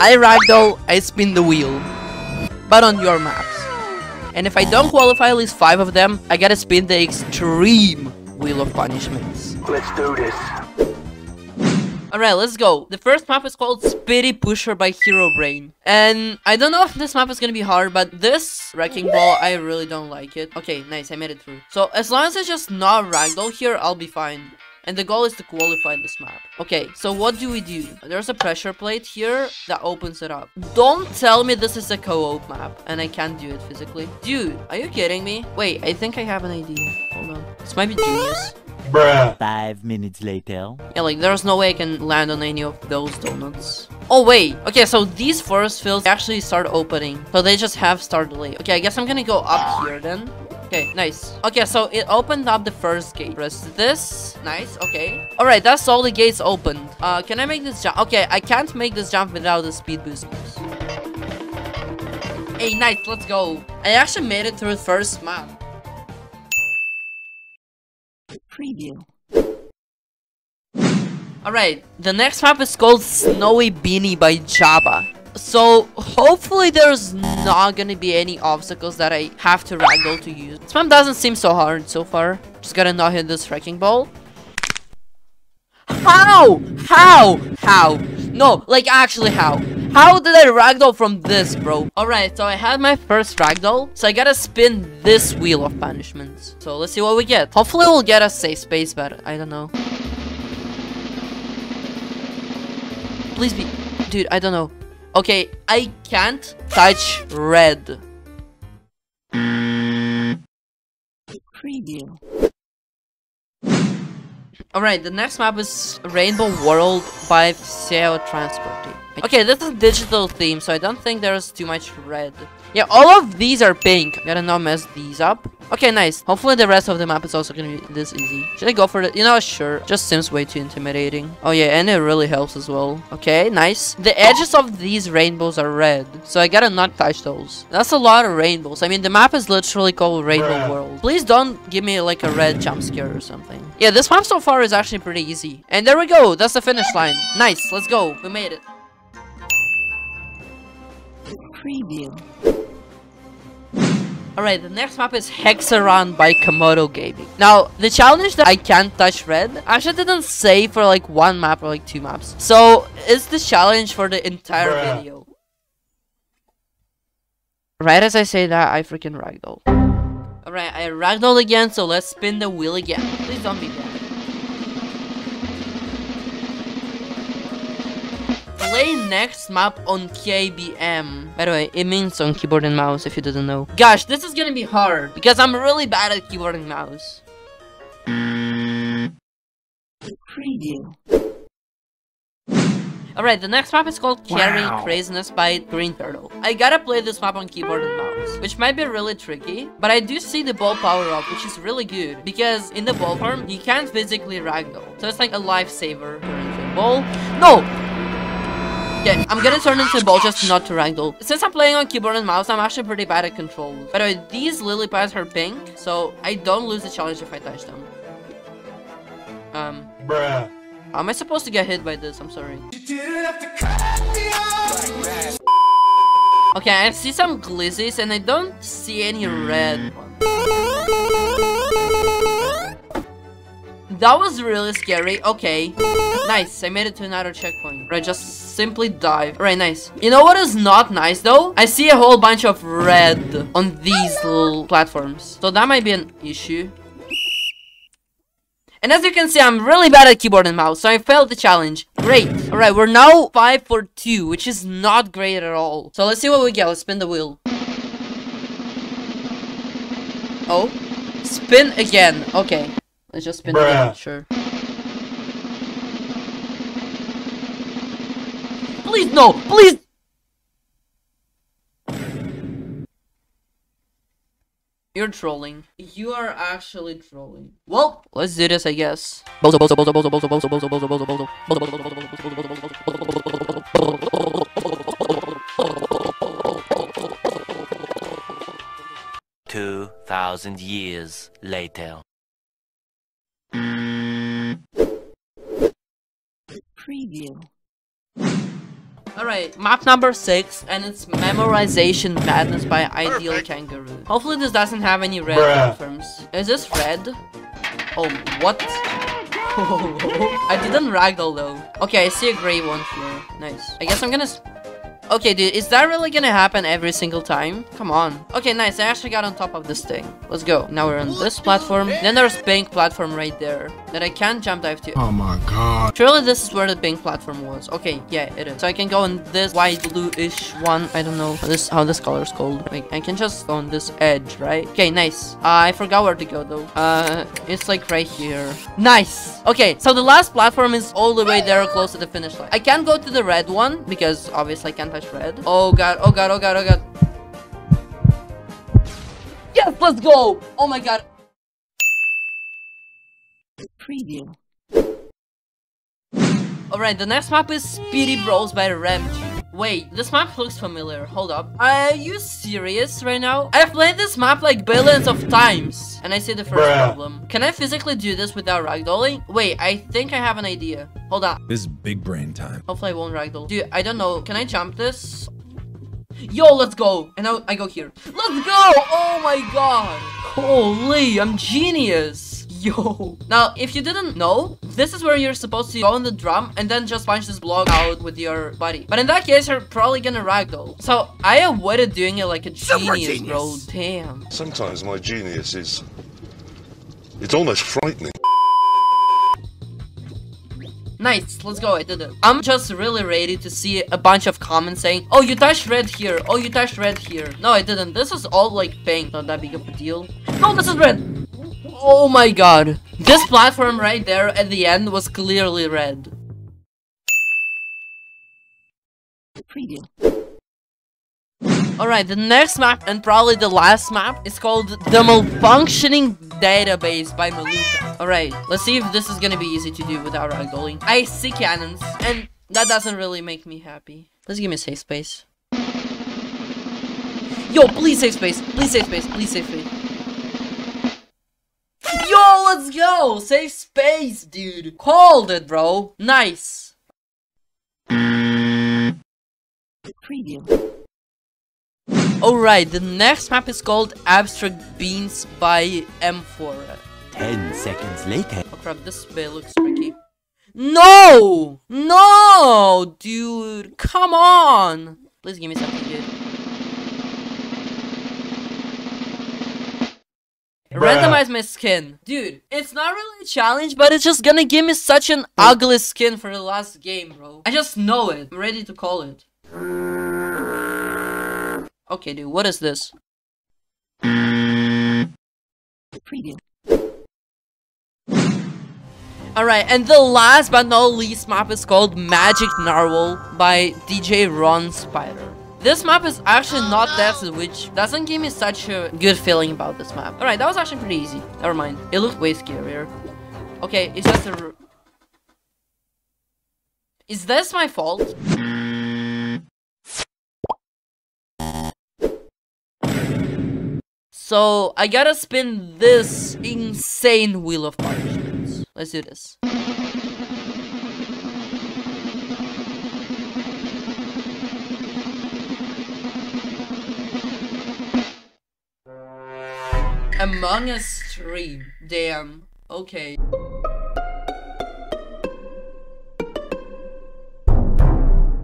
I ragdoll, I spin the wheel. But on your maps. And if I don't qualify at least 5 of them, I gotta spin the extreme wheel of punishments. Let's do this. Alright, let's go. The first map is called Speedy Pusher by Herobrine. And I don't know if this map is gonna be hard, but this Wrecking Ball, I really don't like it. Okay, nice, I made it through. So as long as it's just not Ragdoll here, I'll be fine. And the goal is to qualify this map. Okay, so what do we do? There's a pressure plate here that opens it up. Don't tell me this is a co-op map and I can't do it physically. Dude, are you kidding me? Wait, I think I have an idea. Hold on. This might be genius. Bruh. Five minutes later. Yeah, like there's no way I can land on any of those donuts. Oh wait, okay, so these forest fields actually start opening. So they just have start delay. Okay, I guess I'm gonna go up here then. Okay, nice. Okay, so it opened up the first gate. Press this. Nice, okay. Alright, that's all the gates opened. Uh, can I make this jump? Okay, I can't make this jump without the speed boost. Hey, nice, let's go. I actually made it through the first map. Preview. Alright, the next map is called Snowy Beanie by Jabba. So, hopefully there's not gonna be any obstacles that I have to ragdoll to use. Map doesn't seem so hard so far. Just gotta not hit this wrecking ball. How? How? How? No, like actually how? How did I ragdoll from this, bro? Alright, so I had my first ragdoll, so I gotta spin this wheel of punishments. So let's see what we get. Hopefully we'll get a safe space, but I don't know. Please be... Dude, I don't know. Okay, I can't touch red. Preview. Alright, the next map is Rainbow World by SEO Transporting. Okay, this is digital theme, so I don't think there's too much red. Yeah, all of these are pink. Gotta not mess these up. Okay, nice. Hopefully the rest of the map is also gonna be this easy. Should I go for it? You know, sure. Just seems way too intimidating. Oh yeah, and it really helps as well. Okay, nice. The edges of these rainbows are red, so I gotta not touch those. That's a lot of rainbows. I mean, the map is literally called Rainbow World. Please don't give me like a red jump scare or something. Yeah, this map so far is actually pretty easy. And there we go. That's the finish line. Nice. Let's go. We made it. Preview. Alright, the next map is Hexaron by Komodo Gaming. Now, the challenge that I can't touch red actually didn't say for like one map or like two maps. So, it's the challenge for the entire Bruh. video. Right as I say that, I freaking ragdoll. Alright, I ragdoll again, so let's spin the wheel again. Please don't be bad. Play next map on KBM. By the way, it means on keyboard and mouse if you didn't know. Gosh, this is gonna be hard because I'm really bad at keyboard and mouse. Preview. Alright, the next map is called Carry Wow. Craziness by Green Turtle. I gotta play this map on keyboard and mouse, which might be really tricky, but I do see the ball power up, which is really good, because in the ball form, you can't physically ragdoll. So it's like a lifesaver. Turn into a ball. No! Okay, I'm gonna turn into a ball just not to ragdoll. Since I'm playing on keyboard and mouse, I'm actually pretty bad at controls. By the way, these lily pads are pink, so I don't lose the challenge if I touch them. Um, Bruh. how am I supposed to get hit by this? I'm sorry. Okay, I see some glizzies and I don't see any red ones. That was really scary. Okay. Nice. I made it to another checkpoint. Right, just simply dive. Right, nice. You know what is not nice though? I see a whole bunch of red on these little platforms. So that might be an issue. And as you can see, I'm really bad at keyboard and mouse, so I failed the challenge. Great. Alright, we're now 5 for 2, which is not great at all. So let's see what we get. Let's spin the wheel. Oh. Spin again. Okay. Let's just been again. Bruh. Sure. Please, no! Please! You're trolling. You are actually trolling. Well, let's do this, I guess. Bozo, bozo, bozo, bozo, bozo, bozo, bozo, bozo, bozo, bozo. Bozo, bozo, bozo, bozo, bozo, bozo, bozo. Two thousand years later. Preview. Alright, map number 6, and it's Memorization Madness by Ideal Kangaroo. Hopefully this doesn't have any red Bruh. platforms. Is this red? Oh, what? I didn't ragdoll though. Okay, I see a gray one here. Nice. I guess I'm gonna... Okay, dude, is that really gonna happen every single time? Come on. Okay, nice. I actually got on top of this thing. Let's go. Now we're on this platform. Then there's pink platform right there that I can't jump dive to. Oh my god. Surely this is where the pink platform was. Okay, yeah, it is. So I can go on this white blue-ish one. I don't know how this how this color is called. Like, I can just go on this edge, right? Okay, nice. Uh, I forgot where to go though. Uh, it's like right here. Nice. Okay, so the last platform is all the way there, close to the finish line. I can't go to the red one because obviously I can't touch red. Oh god. Oh god. Oh god. Oh god. Yes, let's go. Oh my god. Preview. Alright, the next map is Speedy Bros by Ramji. Wait, this map looks familiar. Hold up. Are you serious right now? I've played this map like billions of times. And I see the first Bruh. problem. Can I physically do this without ragdolling? Wait, I think I have an idea. Hold on. This is big brain time. Hopefully I won't ragdoll. Dude, I don't know. Can I jump this? Yo, let's go. And now I go here. Let's go. Oh my god. Holy, I'm genius. Yo. Now, if you didn't know, this is where you're supposed to go on the drum and then just punch this block out with your body. But in that case, you're probably gonna ragdoll. So I avoided doing it like a genius, bro. Damn. Sometimes my genius is. It's almost frightening. Nice, let's go, I did it. I'm just really ready to see a bunch of comments saying, Oh, you touched red here. Oh, you touched red here. No, I didn't. This is all like pink. Not that big of a deal. No, this is red. Oh my god. This platform right there at the end was clearly red. Preview. Alright, the next map and probably the last map is called The Malfunctioning Database by Maluka. Alright, let's see if this is gonna be easy to do without ragdolling. I see cannons, and that doesn't really make me happy. Let's give me a safe space. Yo, please save space. Please save space. Please save space. Yo, go! Save space, dude. Called it, bro. Nice. Preview. Alright, the next map is called Abstract Beans by M4. Ten seconds later. Oh crap, this bay looks tricky. No! No! Dude, come on! Please give me something good. Randomize my skin. Dude, it's not really a challenge, but it's just gonna give me such an ugly skin for the last game, bro. I just know it. I'm ready to call it. Okay, dude, what is this? Preview. Alright, and the last but not least map is called Magic Narwhal by DJ Ron Spider. This map is actually not tested, which doesn't give me such a good feeling about this map. Alright, that was actually pretty easy. Never mind. It looked way scarier. Okay, it's just a... Is this my fault? So, I gotta spin this insane wheel of punishments. Let's do this. Among Us stream. Damn. Okay.